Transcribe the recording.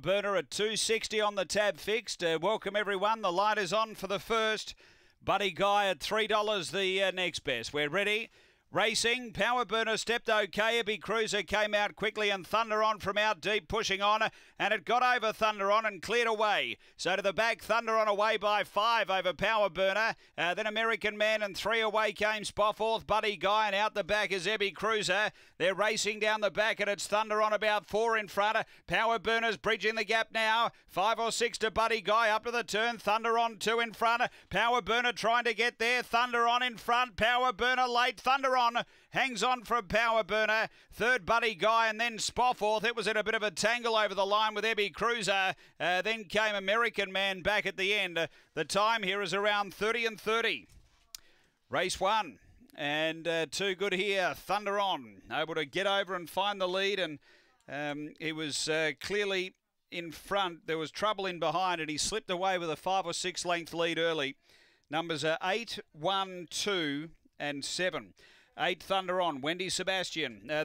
Burner at 260 on the tab fixed. Uh, welcome everyone. The light is on for the first. Buddy Guy at $3 the uh, next best. We're ready. Racing, Power Burner stepped okay. Abby Cruiser came out quickly and Thunder On from out deep pushing on and it got over Thunder On and cleared away. So to the back, Thunder On away by five over Power Burner. Uh, then American Man and three away came Spofforth, Buddy Guy and out the back is Abby Cruiser. They're racing down the back and it's Thunder On about four in front. Power Burner's bridging the gap now. Five or six to Buddy Guy up to the turn. Thunder On two in front. Power Burner trying to get there. Thunder On in front. Power Burner late. Thunder On on, hangs on for a Power Burner. Third Buddy Guy and then Spofforth. It was in a bit of a tangle over the line with Ebby Cruiser. Uh, then came American Man back at the end. Uh, the time here is around 30 and 30. Race one. And uh, too good here. Thunder on. Able to get over and find the lead. And um, he was uh, clearly in front. There was trouble in behind, and he slipped away with a five or six length lead early. Numbers are 8, 1, 2, and 7. Eight Thunder on. Wendy Sebastian. Uh,